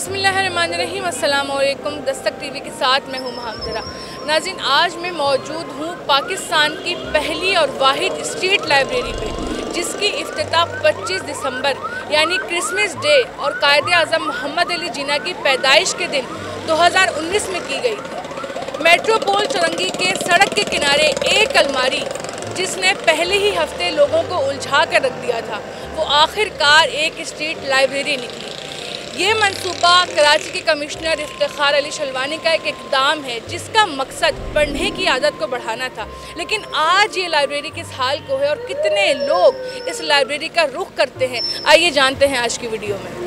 बिसमीम अल्लाम दस्तक टीवी के साथ मैं हूँ महमदरा। नाजिन आज मैं मौजूद हूँ पाकिस्तान की पहली और वाहिद स्ट्रीट लाइब्रेरी पे, जिसकी अफ्ताह 25 दिसंबर, यानी क्रिसमस डे और कायद अजम मोहम्मद अली जिना की पैदाइश के दिन 2019 में की गई थी। मेट्रोपोल चौरंगी के सड़क के किनारे एक अलमारी, जिसने पहले ही हफ़्ते लोगों को उलझा कर रख दिया था, वो आखिरकार एक स्ट्रीट लाइब्रेरी निकली। ये मंसूबा कराची के कमिश्नर इफ्तार अली शलवानी का एक इकदाम है, जिसका मकसद पढ़ने की आदत को बढ़ाना था। लेकिन आज ये लाइब्रेरी किस हाल को है और कितने लोग इस लाइब्रेरी का रुख करते हैं, आइए जानते हैं आज की वीडियो में।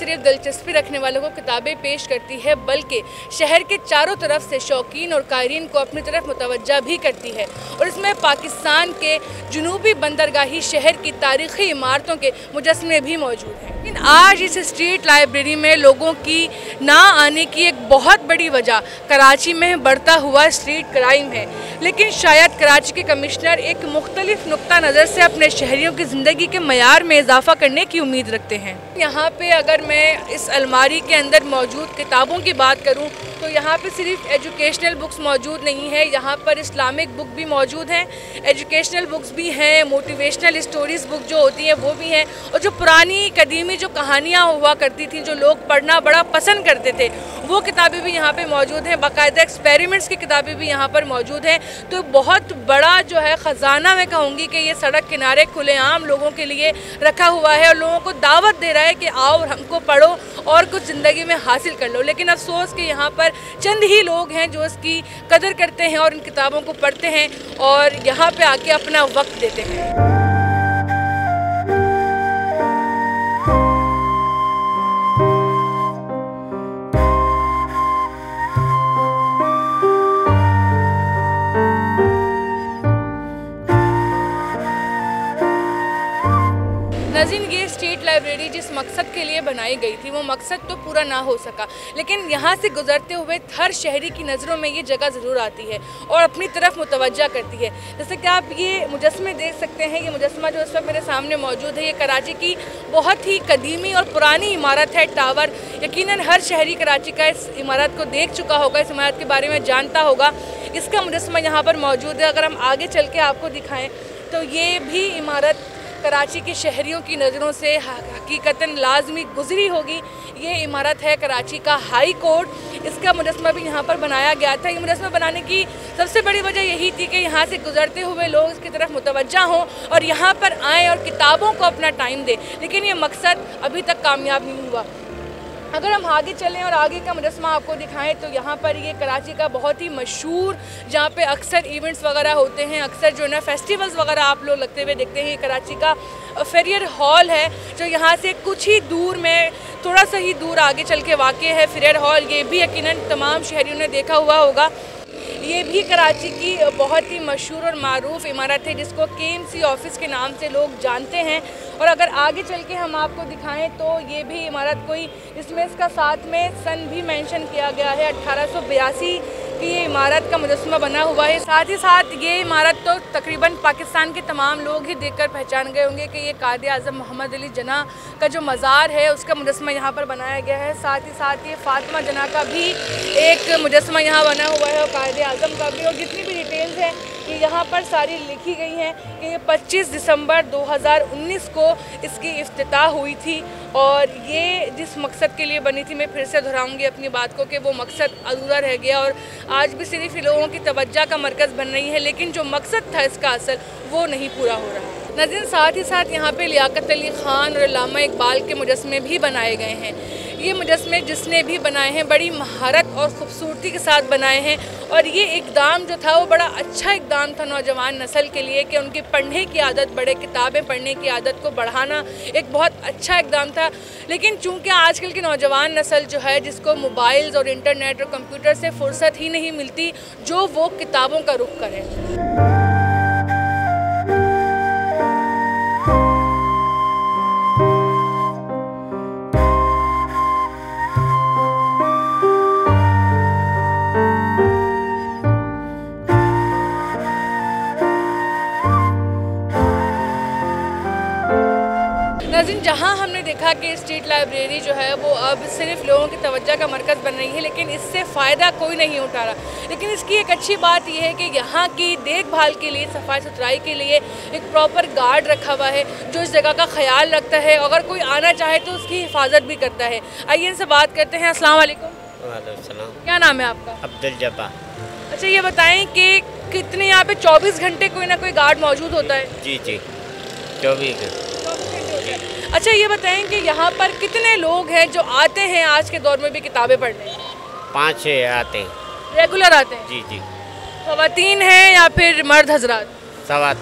सिर्फ़ दिलचस्पी रखने वालों को किताबें पेश करती है, बल्कि शहर के चारों तरफ़ से शौकीन और कायरीन को अपनी तरफ़ मुतवजा भी करती है। और इसमें पाकिस्तान के जनूबी बंदरगाही शहर की तारीखी इमारतों के मुजस्मे भी मौजूद हैं। लेकिन आज इस स्ट्रीट लाइब्रेरी में लोगों की ना आने की एक बहुत बड़ी वजह। कराची में बढ़ता हुआ स्ट्रीट क्राइम है। लेकिन शायद कराची के कमिश्नर एक मुख्तलिफ़ नुक़ नज़र से अपने शहरीों की ज़िंदगी के मैार में इजाफा करने की उम्मीद रखते हैं। यहाँ पे अगर मैं इस अलमारी के अंदर मौजूद किताबों की बात करूँ तो यहाँ पे सिर्फ़ एजुकेशनल बुक्स मौजूद नहीं है। यहाँ पर इस्लामिक बुक भी मौजूद हैं। एजुकेशनल बुक्स भी हैं, मोटिवेशनल स्टोरीज़ बुक जो होती हैं, वो भी हैं। और जो पुरानी कदीमी जो कहानियाँ हुआ करती थी, जो लोग पढ़ना बड़ा पसंद करते थे, वो किताबें भी यहाँ पे मौजूद हैं, बाकायदा एक्सपेरिमेंट्स की किताबें भी यहाँ पर मौजूद हैं। तो बहुत बड़ा जो है ख़जाना मैं कहूँगी कि ये सड़क किनारे खुलेआम लोगों के लिए रखा हुआ है और लोगों को दावत दे रहा है कि आओ हमको पढ़ो और कुछ ज़िंदगी में हासिल कर लो। लेकिन अफसोस कि यहाँ पर चंद ही लोग हैं जो इसकी कदर करते हैं और इन किताबों को पढ़ते हैं और यहाँ पे आके अपना वक्त देते हैं। लाइब्रेरी जिस मकसद के लिए बनाई गई थी, वो मकसद तो पूरा ना हो सका। लेकिन यहाँ से गुजरते हुए हर शहरी की नज़रों में ये जगह ज़रूर आती है और अपनी तरफ़ मुतवजा करती है। जैसे कि आप ये मुजस्मे देख सकते हैं, ये मुजस्मा जो इस वक्त मेरे सामने मौजूद है, ये कराची की बहुत ही कदीमी और पुरानी इमारत है, टावर। यकीन हर शहरी कराची का इस इमारत को देख चुका होगा, इस इमारत के बारे में जानता होगा। इसका मुजस्मा यहाँ पर मौजूद है, अगर हम आगे चल के आपको दिखाएँ तो ये भी इमारत कराची के शहरियों की नज़रों से हकीकता लाजमी गुजरी होगी। ये इमारत है कराची का हाई कोर्ट। इसका मुजस्मा भी यहाँ पर बनाया गया था। ये मुजस्मा बनाने की सबसे बड़ी वजह यही थी कि यहाँ से गुजरते हुए लोग इसकी तरफ़ मुतवजा हों और यहाँ पर आएँ और किताबों को अपना टाइम दें। लेकिन ये मकसद अभी तक कामयाब नहीं हुआ। अगर हम आगे चलें और आगे का मुजस्मा आपको दिखाएँ तो यहाँ पर ये कराची का बहुत ही मशहूर, जहाँ पे अक्सर इवेंट्स वगैरह होते हैं, अक्सर जो है ना फेस्टिवल्स वगैरह आप लोग लगते हुए देखते हैं, ये कराची का फेरियर हॉल है, जो यहाँ से कुछ ही दूर में, थोड़ा सा ही दूर आगे चल के वाक़ है फेरियर हॉल ये भी यकीन तमाम शहरीों ने देखा हुआ होगा। ये भी कराची की बहुत ही मशहूर और मरूफ इमारत है, जिसको के ऑफ़िस के नाम से लोग जानते हैं। और अगर आगे चल के हम आपको दिखाएँ तो ये भी इमारत कोई इसमें इसका साथ में सन भी मेंशन किया गया है अट्ठारह की ये इमारत का मुजस्मा बना हुआ है। साथ ही साथ ये इमारत तो तकरीबन पाकिस्तान के तमाम लोग ही देखकर पहचान गए होंगे कि ये कायद अजम मोहम्मद अली जना का जो मज़ार है, उसका मुजस्मा यहाँ पर बनाया गया है। साथ ही साथ ये फ़ातिमा जना का भी एक मुजस्मा यहाँ बना हुआ है और कायद अजम का भी। और जितनी भी डिटेल्स हैं कि यहाँ पर सारी लिखी गई हैं कि ये 25 दिसंबर 2019 को इसकी अफ्ताह हुई थी और ये जिस मकसद के लिए बनी थी, मैं फिर से दोहराऊँगी अपनी बात को कि वो मकसद अधूरा रह गया और आज भी सिर्फ़ लोगों की तवज्जा का मरकज़ बन रही है, लेकिन जो मकसद था इसका असल वो नहीं पूरा हो रहा। नजीन साथ ही साथ यहाँ पे लियाकत अली ख़ान और लामा इकबाल के मुजस्मे भी बनाए गए हैं। ये मुजस्मे जिसने भी बनाए हैं, बड़ी महारत और ख़ूबसूरती के साथ बनाए हैं और ये इकदाम जो था वो बड़ा अच्छा इकदाम था नौजवान नस्ल के लिए कि उनकी पढ़ने की आदत, बड़े किताबें पढ़ने की आदत को बढ़ाना एक बहुत अच्छा इकदाम था। लेकिन चूँकि आजकल की नौजवान नस्ल जो है, जिसको मोबाइल्स और इंटरनेट और कंप्यूटर से फुर्सत ही नहीं मिलती, जो वो किताबों का रुख करें। जहाँ हमने देखा कि स्ट्रीट लाइब्रेरी जो है वो अब सिर्फ़ लोगों की तवज्जो का मरकज़ बन रही है लेकिन इससे फ़ायदा कोई नहीं उठा रहा। लेकिन इसकी एक अच्छी बात यह है कि यहाँ की देखभाल के लिए सफ़ाई सुथराई के लिए एक प्रॉपर गार्ड रखा हुआ है जो इस जगह का ख्याल रखता है अगर कोई आना चाहे तो उसकी हिफाजत भी करता है। आइए इनसे बात करते हैं। असल क्या नाम है आपका? अब्दुल जब्बा अच्छा ये बताएँ कि कितने यहाँ पे 24 घंटे कोई ना कोई गार्ड मौजूद होता है? जी जी। चौबीस अच्छा ये बताएँ कि यहाँ पर कितने लोग हैं जो आते हैं आज के दौर में भी किताबें पढ़ने? पाँच छः आते हैं। रेगुलर आते हैं? जी जी। खवातीन हैं या फिर मर्द हजरात? सवा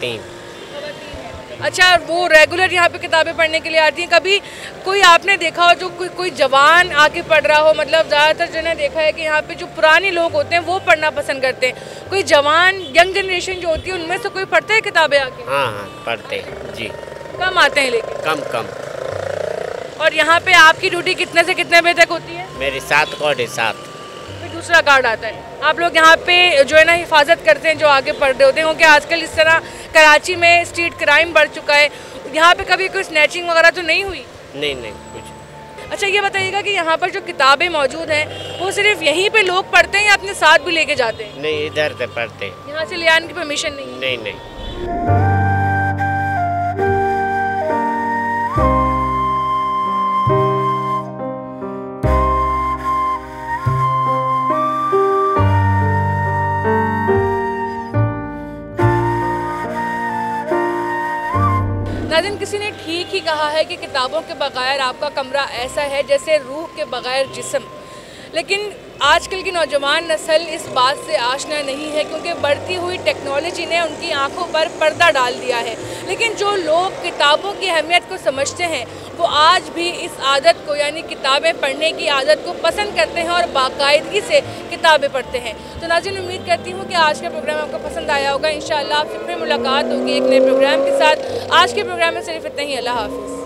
अच्छा वो रेगुलर यहाँ पे किताबें पढ़ने के लिए आती हैं? कभी कोई आपने देखा हो जो कोई कोई जवान आके पढ़ रहा हो? मतलब ज़्यादातर जो ने देखा है कि यहाँ पे जो पुराने लोग होते हैं वो पढ़ना पसंद करते हैं। कोई जवान यंग जनरेशन जो होती है उनमें से कोई पढ़ते हैं किताबें आके? हाँ हाँ पढ़ते हैं। जी। कम आते हैं लेकिन कम कम। और यहाँ पे आपकी ड्यूटी कितने से कितने बजे तक होती है? मेरी सात कोड है सात। फिर दूसरा कार्ड आता है। आप लोग यहाँ पे जो है ना हिफाजत करते हैं जो आगे पढ़ रहे होते हैं क्योंकि आजकल इस तरह कराची में स्ट्रीट क्राइम बढ़ चुका है। यहाँ पे कभी कोई स्नैचिंग वगैरह तो नहीं हुई? नहीं नहीं कुछ। अच्छा ये बताइएगा कि यहाँ पर जो किताबें मौजूद हैं वो सिर्फ़ यहीं पे लोग पढ़ते हैं या अपने साथ भी लेके जाते हैं? नहीं इधर से पढ़ते हैं। यहाँ से ले आने की परमिशन नहीं नहीं नहीं। नाजिन किसी ने ठीक ही कहा है कि किताबों के बगैर आपका कमरा ऐसा है जैसे रूह के बगैर जिसम। लेकिन आजकल की नौजवान नस्ल इस बात से आशना नहीं है क्योंकि बढ़ती हुई टेक्नोलॉजी ने उनकी आँखों पर पर्दा डाल दिया है। लेकिन जो लोग किताबों की अहमियत को समझते हैं वो आज भी इस आदत को, यानी किताबें पढ़ने की आदत को पसंद करते हैं और बाकायदगी से किताबें पढ़ते हैं। तो नाजिन उम्मीद करती हूँ कि आज का प्रोग्राम आपको पसंद आया होगा। इन आपसे फिर मुलाकात होगी एक नए प्रोग्राम के साथ। आज के प्रोग्राम में सिर्फ़ इतना ही। अल्लाह हाफिज़।